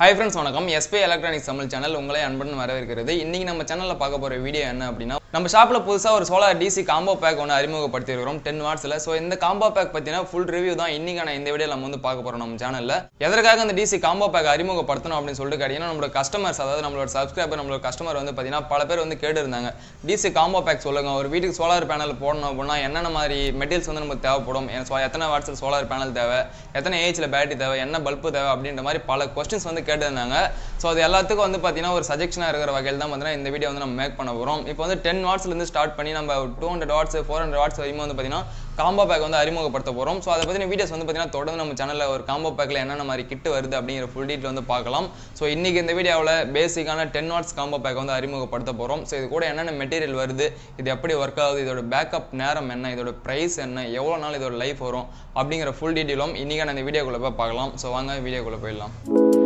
High friends வணக்கம். SP electronics Tamil channel உங்களை அன்புடன் வரவேற்கிறது. இன்னைக்கு நம்ம சேனலில் பார்க்க போகிற வீடியோ என்ன அப்படின்னா நம்ம ஷாப்பில் புதுசாக ஒரு சோலார் டிசி காம்போ பேக் ஒன்று அறிமுகப்படுத்தியிருக்கிறோம் டென் வாட்ஸில் ஸோ இந்த காம்போ பேக் பற்றினா ஃபுல் ரிவ்யூ தான் இன்றைக்கான இந்த வீடியோ நம்ம வந்து பார்க்க போகிறோம் நம்ம சேனலில் எதற்காக இந்த டிசி காம்போ பேக் அறிமுகப்படுத்தணும் அப்படின்னு சொல்லிட்டு கேட்டிங்கன்னா நம்மளோட கஸ்டமர்ஸ் அதாவது நம்மளோட சப்ஸ்கிரைபர் நம்மளோட கஸ்டமர் வந்து பார்த்தீங்கன்னா பல பேர் வந்து கேட்டு இருந்தாங்க டிசி காம்போ பேக் சொல்லுங்க. ஒரு வீட்டுக்கு சோலார் பேனல் போடணும் அப்படின்னா என்னென்ன மாதிரி மெட்டீரியல்ஸ் வந்து நமக்கு தேவைப்படும்? ஏன்னா எத்தனை வாட்ஸில் சோலார் பேனல் தேவை? எத்தனை ஏஜில் பேட்டரி தேவை? என்ன பல்பு தேவை? அப்படின்ற மாதிரி பல கொஸ்டின்ஸ் வந்து கேட்டிருந்தாங்க. ஸோ அது எல்லாத்துக்கும் வந்து பார்த்தீங்கன்னா ஒரு சஜெக்ஷனாக இருக்கிற வகையில் தான் பார்த்தீங்கன்னா இந்த வீடியோ வந்து நம்ம மேக் பண்ண போகிறோம் இப்போ வந்து டென் வாட்ஸ்லேருந்து ஸ்டார்ட் பண்ணி நம்ம two hundred watts four hundred watts வரைக்கும் வந்து பார்த்தீங்கன்னா காம்போ பேக் வந்து அறிமுகப்படுத்த போகிறோம் ஸோ அதை பற்றின வீடியோஸ் வந்து பார்த்தீங்கன்னா தொடர்ந்து நம்ம சேனலில் ஒரு காம்போ பேக்கில் என்னென்ன மாதிரி கிட்டு வருது அப்படிங்கிற ஃபுல் டீட்டெயில் வந்து பார்க்கலாம். ஸோ இன்றைக்கி இந்த வீடியோவில் பேசிக்கான டென் வாட்ஸ் காம்போ பேக் வந்து அறிமுகப்படுத்த போகிறோம் ஸோ இது கூட என்னென்ன மெட்டீரியல் வருது இது எப்படி ஒர்க் ஆகுது இதோட பேக்கப் நேரம் என்ன இதோட ப்ரைஸ் என்ன எவ்வளோ நாள் இதோட லைஃப் வரும் அப்படிங்கிற ஃபுல் டீட்டெயிலும் இன்றைக்கான இந்த வீடியோக்குள்ளே போய் பார்க்கலாம். ஸோ வாங்க வீடியோக்குள்ளே போயிடலாம்.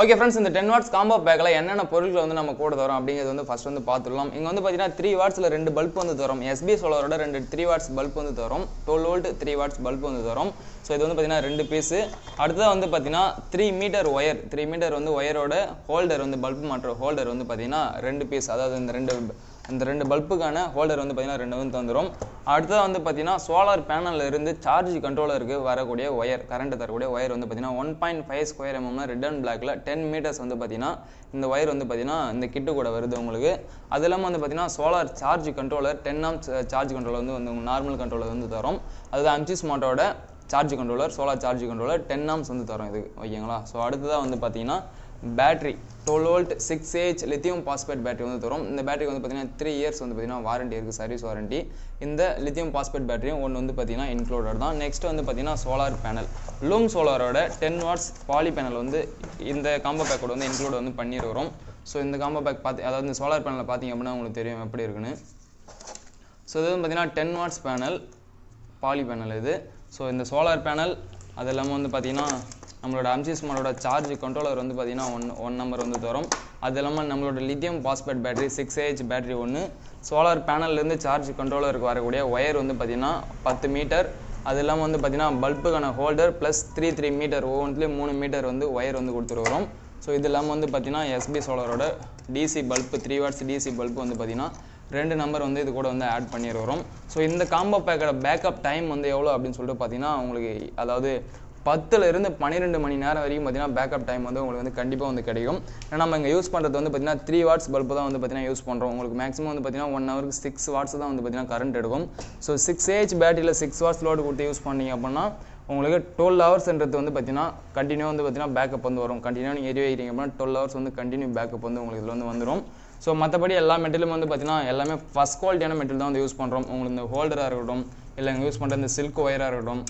ஓகே ஃப்ரெண்ட்ஸ் இந்த டென் வாட்ஸ் காம்போ பேக்கில் என்னென்ன பொருட்கள் வந்து நம்ம கூட தரோம் அப்படிங்கிறது வந்து ஃபஸ்ட் வந்து பார்த்துடலாம். இங்கே வந்து பார்த்தீங்கன்னா த்ரீ வாட்ஸில் ரெண்டு பல்ப் வந்து தரோம். எஸ்பி சோலரோட ரெண்டு த்ரீ வாட்ஸ் பல்ப் வந்து தரோம். Twelve volt three watts bulb வந்து தரோம். ஸோ இது வந்து பார்த்தீங்கன்னா ரெண்டு பீஸு அடுத்தது வந்து பார்த்தீங்கன்னா three metre wire three metre வந்து ஒயரோட ஹோல்டர் வந்து பல்ப் மாட்டுற ஹோல்டர் வந்து பார்த்தீங்கன்னா ரெண்டு பீஸ் அதாவது இந்த ரெண்டு இந்த ரெண்டு பல்புக்கான ஹோல்டர் வந்து பார்த்தீங்கன்னா ரெண்டு வந்து தந்துடும் அடுத்ததாக வந்து பார்த்தீங்கன்னா சோலார் பேனலில் இருந்து சார்ஜ் கண்ட்ரோலருக்கு வரக்கூடிய ஒயர் கரண்ட்டு தரக்கூடிய ஒயர் வந்து பார்த்தீங்கன்னா ஒன் பாயிண்ட் ஃபைவ் ஸ்கொயர் எம்எம்னா ரெட் அண்ட் பிளாக்ல டென் மீட்டர்ஸ் வந்து பார்த்தீங்கன்னா இந்த ஒயர் வந்து பார்த்தீங்கன்னா இந்த கிட்டு கூட வருது உங்களுக்கு. அது இல்லாமல் வந்து பார்த்தீங்கன்னா solar charge controller ten amp charge controller வந்து வந்து நார்மல் கண்ட்ரோலர் வந்து தரும். அதுதான் அம்சி ஸ்மார்ட்டோட charge controller solar charge controller ten amps வந்து தரும் இது ஓகேங்களா ஸோ அடுத்ததாக வந்து பார்த்தீங்கன்னா battery twelve volt six AH lithium phosphate battery வந்து தரும். இந்த பேட்டரி வந்து பார்த்தீங்கன்னா த்ரீ இயர்ஸ் வந்து பார்த்தீங்கன்னா வாரண்டி இருக்குது சர்வீஸ் வாரண்டி இந்த லித்தியம் பாஸ்பேட் பேட்டரியும் ஒன்று வந்து பார்த்தீங்கன்னா இன்க்ளூடட் தான். நெக்ஸ்ட் வந்து பார்த்தீங்கன்னா சோலார் பேனல் லூம் சோலாரோட டென் வாட்ஸ் பாலி பேனல் வந்து இந்த காம்போ பேக்கோட வந்து இன்க்ளூட் வந்து பண்ணியிருக்கிறோம் ஸோ இந்த காம்போ பேக் பார்த்து அதாவது இந்த சோலார் பேனலில் பார்த்தீங்க அப்படின்னா உங்களுக்கு தெரியும் எப்படி இருக்குன்னு. ஸோ இது வந்து பார்த்தீங்கன்னா ten watts panel poly panel இது. ஸோ இந்த சோலார் பேனல் அது இல்லாமல் வந்து பார்த்தீங்கன்னா நம்மளோட அம்சி ஸ்மார்ட்டோட சார்ஜ் கண்ட்ரோலர் வந்து பார்த்தீங்கன்னா ஒன் ஒன் நம்பர் வந்து தரும். அது இல்லாமல் நம்மளோட lithium phosphate battery six AH battery ஒன்று சோலார் பேனல்லேருந்து சார்ஜ் கண்ட்ரோலருக்கு வரக்கூடிய ஒயர் வந்து பார்த்தீங்கன்னா பத்து மீட்டர் அது இல்லாமல் வந்து பார்த்தீங்கன்னா பல்புக்கான holder plus three three metre ஒவ்வொன்றுலேயும் மூணு மீட்டர் வந்து ஒயர் வந்து கொடுத்துருவோம் ஸோ இது இல்லாமல் வந்து பார்த்தீங்கன்னா SP சோலாரோட DC bulb three watts DC bulb வந்து பார்த்தீங்கன்னா ரெண்டு நம்பர் வந்து இது கூட வந்து ஆட் பண்ணிடுறோம் ஸோ இந்த காம்போ பேக்கோட பேக்கப் டைம் வந்து எவ்வளோ அப்படின்னு சொல்லிட்டு பார்த்தீங்கன்னா உங்களுக்கு அதாவது பத்துலேருந்து பன்னிரெண்டு மணி நேரம் வரைக்கும் பார்த்தீங்கன்னா பேக்கப் டைம் வந்து உங்களுக்கு வந்து கண்டிப்பாக வந்து கிடைக்கும். ஏன்னா நம்ம இங்கே யூஸ் பண்ணுறது வந்து பார்த்தீங்கன்னா த்ரீ வாட்ஸ் பல்பு தான் வந்து பார்த்தீங்கன்னா யூஸ் பண்ணுறோம் உங்களுக்கு மேக்ஸிமம் வந்து பார்த்தீங்கன்னா ஒன் ஹவருக்கு சிக்ஸ் வாட்ஸ் தான் வந்து பார்த்தீங்கன்னா கரண்ட் எடுக்கும். ஸோ சிக்ஸ் ஏஹெச் பேட்டரியில் சிக்ஸ் வாட்ஸ் லோடு கொடுத்து யூஸ் பண்ணீங்க அப்படின்னா உங்களுக்கு டுவெல் ஹவர்ஸ்ன்றது வந்து பார்த்தீங்கன்னா கண்டினியூ வந்து பார்த்தீங்கன்னா பேக்கப் வந்து வரும். கண்டினியூ நீங்கள் எரி வைக்கிறீங்க அப்படின்னா டுவெல் ஹவர்ஸ் வந்து கண்டினியூ பேக்கப் வந்து உங்களுக்கு இதில் வந்து வந்துடும் ஸோ மற்றபடி எல்லா மெட்டீரியலும் வந்து பார்த்தீங்கன்னா எல்லாமே ஃபஸ்ட் குவாலிட்டியான மெட்டீரியல் தான் வந்து யூஸ் பண்ணுறோம் உங்களுக்கு இந்த ஹோல்டராக இருக்கட்டும் இல்லை இங்கே யூஸ் பண்ணுற இந்த சில்க் ஒயராக இருக்கட்டும்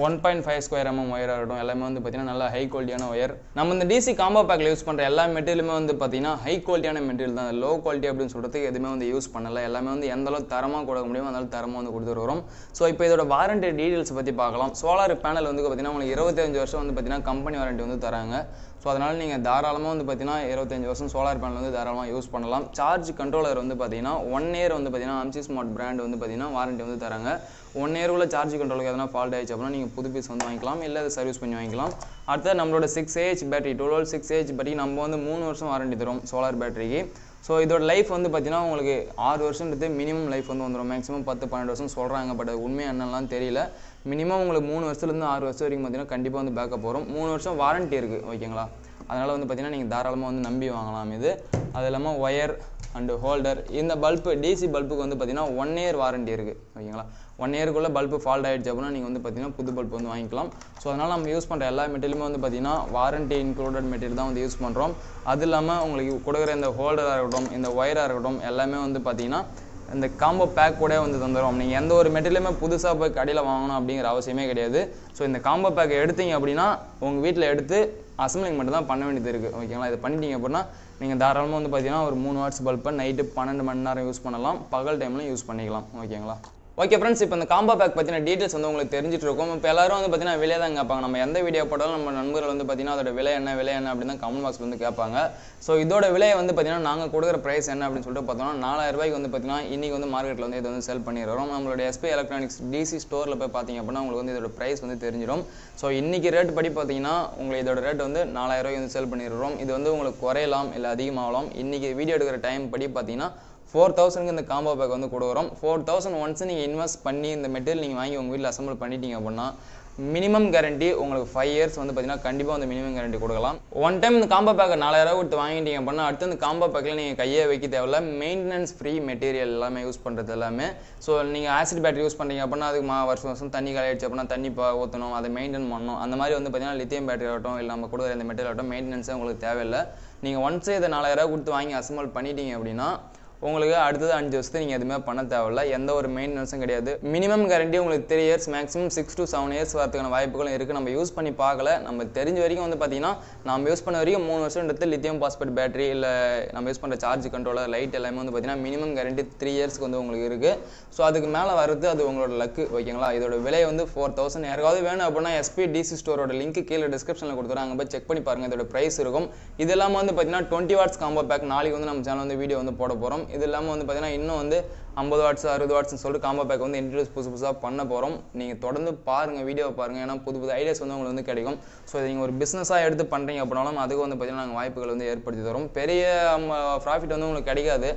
one point five square MM ஒயராக இருக்கட்டும் எல்லாமே வந்து பார்த்தீங்கன்னா நல்லா ஹை குவாலிட்டியான ஒயர் நம்ம இந்த டிசி காம்போ பேக்கில் யூஸ் பண்ணுற எல்லா மெட்டீரியலுமே வந்து பார்த்தீங்கன்னா ஹை குவாலிட்டியான மெட்டீரியல் தான். லோ குவாலிட்டி அப்படின்னு சொல்கிறதுக்கு எதுவுமே வந்து யூஸ் பண்ணலை. எல்லாமே வந்து எந்த அளவுக்கு தரமாக கொடுக்க முடியுமோ அந்த அளவுக்கு தரமாக வந்து கொடுத்துட்டு வரும் ஸோ இப்போ இதோட வாரண்டி டீடைல்ஸ் பற்றி பார்க்கலாம். சோலார் பேனல் வந்து பார்த்தீங்கன்னா உங்களுக்கு இருபத்தஞ்சு வருஷம் வந்து பார்த்தீங்கன்னா கம்பெனி வாரண்டி வந்து தராங்க. ஸோ அதனால் நீங்கள் தாராளமாக வந்து பார்த்தீங்கன்னா இருபத்தஞ்சி வருஷம் சோலார் பேனல் வந்து தாராளமாக யூஸ் பண்ணலாம். சார்ஜ் கண்ட்ரோலர் வந்து பார்த்தீங்கன்னா ஒன் இயர் வந்து பார்த்தீங்கன்னா அம்சி ஸ்மார்ட் பிராண்ட் வந்து பார்த்தீங்கன்னா வாரண்டி வந்து தராங்க. ஒன் இயர் உள்ள சார்ஜ் கண்ட்ரோலுக்கு எதனா ஃபால்ட் ஆயிடுச்சு அப்படின்னா நீங்கள் புது பீஸ் வந்து வாங்கிக்கலாம். இல்லை அதை சர்வீஸ் பண்ணி வாங்கிக்கலாம். அடுத்து நம்மளோட six AH battery twelve six AH battery நம்ம வந்து மூணு வருஷம் வாரண்டி தரும் சோலார் பேட்டரிக்கு ஸோ இதோட லைஃப் வந்து பார்த்தீங்கன்னா உங்களுக்கு ஆறு வருஷன்றது மினிமம் லைஃப் வந்து வந்துடும் மேக்ஸிமம் பத்து பன்னெண்டு வருஷம் சொல்கிறாங்க பட் அது உண்மை என்னெல்லாம் தெரியல. மினிமம் உங்களுக்கு மூணு வருஷத்துலேருந்து ஆறு வருஷம் வரைக்கும் பார்த்தீங்கன்னா கண்டிப்பாக வந்து பேக்கப் வரும். மூணு வருஷம் வாரண்டி இருக்குது ஓகேங்களா அதனால் வந்து பார்த்தீங்கன்னா நீங்கள் தாராளமாக வந்து நம்பி வாங்கலாம் இது. அது இல்லாமல் ஒயர் அண்டு ஹோல்டர் இந்த பல்பு டிசி பல்புக்கு வந்து பார்த்தீங்கன்னா ஒன் இயர் வாரண்டி இருக்குது ஓகேங்களா? ஒன் இயருக்குள்ளே பல்பு ஃபால்ட் ஆகிடுச்சு அப்படின்னா நீங்கள் வந்து பார்த்தீங்கன்னா புது பல்ப் வந்து வாங்கிக்கலாம். ஸோ அதனால் நம்ம யூஸ் பண்ணுற எல்லா மெட்டீரியலுமே வந்து பார்த்தீங்கன்னா வாரண்டி இன்க்ளூடட் மெட்டீரியல் தான் வந்து யூஸ் பண்ணுறோம் அது இல்லாமல் உங்களுக்கு கொடுக்குற இந்த ஹோல்டராக இருக்கட்டும் இந்த ஒயராக இருக்கட்டும் எல்லாமே வந்து பார்த்திங்கன்னா இந்த காம்போ பேக் கூட வந்து தந்துடும் நீங்கள் எந்த ஒரு மெட்டீரியலுமே புதுசாக போய் கடையில் வாங்கணும் அப்படிங்கிற அவசியமே கிடையாது. ஸோ இந்த காம்போ பேக் எடுத்தீங்க அப்படின்னா உங்கள் வீட்டில் எடுத்து அசம்பிளிங் மட்டும் தான் பண்ண வேண்டியது இருக்குது ஓகேங்களா? இதை பண்ணிட்டீங்க அப்படின்னா நீங்கள் தாராளமாக வந்து பார்த்தீங்கன்னா ஒரு மூணு வாட்ஸ் பல்பை நைட்டு பன்னெண்டு மணி நேரம் யூஸ் பண்ணலாம். பகல் டைம்லையும் யூஸ் பண்ணிக்கலாம். ஓகேங்களா? ஓகே ஃப்ரெண்ட்ஸ் இப்போ இந்த காம்போ பேக் பற்றின டீட்டெயில்ஸ் வந்து உங்களுக்கு தெரிஞ்சிட்டு இருக்கும். இப்போ எல்லாரும் வந்து பார்த்தீங்கன்னா விலை தான் கேட்பாங்க. நம்ம எந்த வீடியோ போட்டாலும் நம்ம நண்பர்கள் வந்து பார்த்தீங்கன்னா அதோட விலை என்ன விலை என்ன அப்படின்னு தான் கமெண்ட் பாக்ஸ் வந்து கேட்பாங்க. ஸோ இதோட விலையை வந்து பார்த்தீங்கன்னா நாங்கள் கொடுக்குற ப்ரைஸ் என்ன அப்படின்னு சொல்லிட்டு பார்த்தோம்னா நாலாயிரம் ரூபாய்க்கு வந்து பார்த்தீங்கன்னா இன்றைக்கி வந்து மார்க்கெட்டில் வந்து இது வந்து செல் பண்ணிடுறோம் நம்மளுடைய எஸ்பி எலக்ட்ரானிக்ஸ் டிசி ஸ்டோரில் போய் பார்த்தீங்க அப்படின்னா உங்களுக்கு வந்து இதோட ப்ரைஸ் வந்து தெரிஞ்சிடும். ஸோ இன்றைக்கி ரேட் படி பார்த்தீங்கன்னா உங்களுக்கு இதோட ரேட் வந்து நாலாயிரம் ரூபாய்க்கு வந்து செல் பண்ணிடுறோம் இது வந்து உங்களுக்கு குறையலாம் இல்லை அதிகமாகலாம். இன்றைக்கி வீடியோ எடுக்கிற டைம் படி பார்த்தீங்கன்னா ஃபோர் தௌசண்ட்க்கு இந்த காம்போ பேக் வந்து கொடுக்குறோம். ஃபோர் தௌசண்ட் ஒன்ஸ் நீங்கள் இன்வெஸ்ட் பண்ணி இந்த மெட்டீரியல் நீங்கள் வாங்கி உங்கள் வீட்டில் அசம்பிள் பண்ணிட்டீங்க அப்படின்னா மினிமம் கேரண்டி உங்களுக்கு ஃபைவ் இயர்ஸ் வந்து பார்த்தீங்கன்னா கண்டிப்பாக வந்து மினிமம் கேரண்டி கொடுக்கலாம். ஒன் டைம் இந்த காம்போ பேக்கை நாலாயிரம் கொடுத்து வாங்கிட்டீங்க அப்படின்னா அடுத்து இந்த காம்போ பேக்கில் நீங்கள் கையை வைக்க தேவையில்ல. மெயின்டெனன்ஸ் ஃப்ரீ மெட்டீரியல் எல்லாமே யூஸ் பண்ணுறது எல்லாமே. ஸோ நீங்கள் ஆசிட் பேட்டரி யூஸ் பண்ணுறீங்க அப்படின்னா அதுக்கு மா வருஷம் வருஷம் தண்ணி காலியாயிடுச்சு அப்படின்னா தண்ணி ஊற்றணும் அதை மெயின்டைன் பண்ணணும். அந்த மாதிரி வந்து பார்த்தீங்கன்னா லித்தியம் பேட்டரி ஆகட்டும் இல்லை நம்ம கொடுக்குற இந்த மெட்டீரியல் ஆகட்டும் மெயின்டெனன்ஸே உங்களுக்கு தேவையில்லை. நீங்கள் ஒன்ஸ் இதை நாலாயிரம் கொடுத்து வாங்கி அசம்பிள் பண்ணிட்டீங்க அப்படின்னா உங்களுக்கு அடுத்தது அஞ்சு வருஷத்துக்கு நீங்கள் எதுவுமே பண்ண தேவையில்ல. எந்த ஒரு மெயின்டெனன்ஸும் கிடையாது. மினிமம் கேரண்டி உங்களுக்கு three years maximum six to seven years வரதுக்கான வாய்ப்புகளும் இருக்குது நம்ம யூஸ் பண்ணி பார்க்கல. நம்ம தெரிஞ்ச வரைக்கும் வந்து பார்த்தீங்கன்னா நம்ம யூஸ் பண்ண வரைக்கும் மூணு வருஷம்ன்றது லித்தியம் பாஸ்பேட் பேட்டரி இல்லை நம்ம யூஸ் பண்ணுற சார்ஜ் கண்ட்ரோலர் லைட் எல்லாமே வந்து பார்த்தீங்கன்னா மினிமம் கேரண்டி த்ரீ இயர்ஸ்க்கு வந்து உங்களுக்கு இருக்குது ஸோ அதுக்கு மேலே வர்றது அது உங்களோட லக்கு ஓகேங்களா இதோட விலை வந்து ஃபோர் தௌசண்ட் யாருக்காவது வேணும் அப்படின்னா எஸ்பி டிசி ஸ்டோரோட லிங்க் கீழே டிஸ்கிரிப்ஷனில் கொடுத்துருவாங்க அங்கே போய் செக் பண்ணி பாருங்கள் இதோட ப்ரைஸ் இருக்கும். இது இல்லாமல் வந்து பார்த்தீங்கன்னா டுவெண்ட்டி வாட்ஸ் காம்போ பேக் நாளைக்கு வந்து நம்ம சேனல் வந்து வீடியோ வந்து போட போகிறோம் இது இல்லாமல் வந்து பார்த்தீங்கன்னா இன்னும் வந்து ஐம்பது வாட்ஸ் அறுபது வாட்ஸ்னு சொல்லிட்டு காம்போ பேக் வந்து இன்ட்ரடியூஸ் புதுசு புதுசாக பண்ண போகிறோம் நீங்கள் தொடர்ந்து பாருங்கள் வீடியோவை பாருங்கள் ஏன்னா புது புது ஐடியாஸ் வந்து உங்களுக்கு வந்து கிடைக்கும். ஸோ இதை நீங்கள் ஒரு பிஸ்னஸாக எடுத்து பண்ணுறீங்க அப்படின்னாலும் அதுக்கு வந்து பார்த்தீங்கன்னா நாங்கள் வாய்ப்புகள் வந்து ஏற்படுத்தி தரோம். பெரிய ப்ராஃபிட் வந்து உங்களுக்கு கிடைக்காது.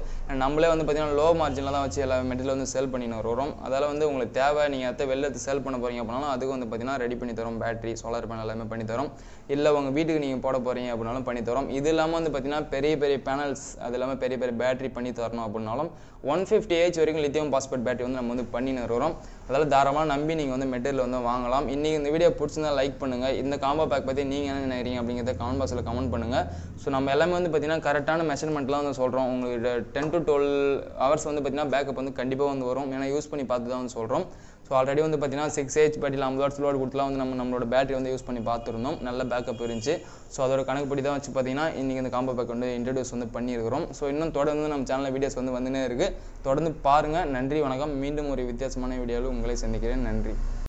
நம்மளே வந்து பார்த்தீங்கன்னா லோ மார்ஜினில் தான் வச்சு எல்லா மெட்டீரியல் வந்து சேல் பண்ணின்னு வரோம் அதால் வந்து உங்களுக்கு தேவை நீங்கள் எத்த வெளில எடுத்து செல் பண்ண போகிறீங்க அப்படின்னாலும் அதுக்கு வந்து பார்த்தீங்கன்னா ரெடி பண்ணி தரோம். பேட்டரி சோலார் பேனல் எல்லாமே பண்ணி தரோம். இல்லை உங்கள் வீட்டுக்கு நீங்கள் போட போகிறீங்க அப்படின்னாலும் பண்ணி தரோம். இது இல்லாமல் வந்து பார்த்தீங்கன்னா பெரிய பெரிய பேனல்ஸ் அது இல்லாமல் பெரிய பெரிய பேட்டரி பண்ணி தரோம். தரணும் அப்படின்னாலும் ஒன் ஃபிஃப்டி ஏஹெச் வரைக்கும் லித்தியம் பாஸ்பேட் பேட்டரி வந்து நம்ம வந்து பண்ணின்னு வரோம் அதால் தாராளமாக நம்பி நீங்கள் வந்து மெட்டீரியல் வந்து வாங்கலாம். இன்றைக்கி இந்த வீடியோ பிடிச்சிருந்தா லைக் பண்ணுங்கள் இந்த காம்போ பேக் பற்றி நீங்கள் என்ன நினைக்கிறீங்க அப்படிங்கிறத கமெண்ட் பாக்ஸில் கமெண்ட் பண்ணுங்கள் ஸோ நம்ம எல்லாமே வந்து பார்த்தீங்கன்னா கரெக்டான மெஷர்மெண்ட்லாம் வந்து சொல்கிறோம் உங்களுக்கு டென் டு டுவெல் ஹவர்ஸ் வந்து பார்த்தீங்கன்னா பேக்கப் வந்து கண்டிப்பாக வந்து வரும். ஏன்னா யூஸ் பண்ணி பார்த்து தான் வந்து சொல்கிறோம் ஸோ ஆல்ரெடி வந்து பார்த்தீங்கன்னா சிக்ஸ் ஏஹெச் பேட்டரியில் ஐம்பது வாட்ஸ் லோட் கொடுத்துலாம் வந்து நம்ம நம்மளோட பேட்டரி வந்து யூஸ் பண்ணி பார்த்துருந்தோம். நல்ல பேக்கப் இருந்துச்சு. ஸோ அதோட கணக்குப்படி தான் வச்சு பார்த்தீங்கன்னா இன்றைக்கி இந்த காம்போ பேக் வந்து இன்ட்ரடியூஸ் வந்து பண்ணியிருக்கிறோம். ஸோ இன்னும் தொடர்ந்து நம்ம சேனலில் வீடியோஸ் வந்து வந்துனே இருக்குது தொடர்ந்து பாருங்கள் நன்றி வணக்கம். மீண்டும் ஒரு வித்தியாசமான வீடியோவில் உங்களை சந்திக்கிறேன். நன்றி.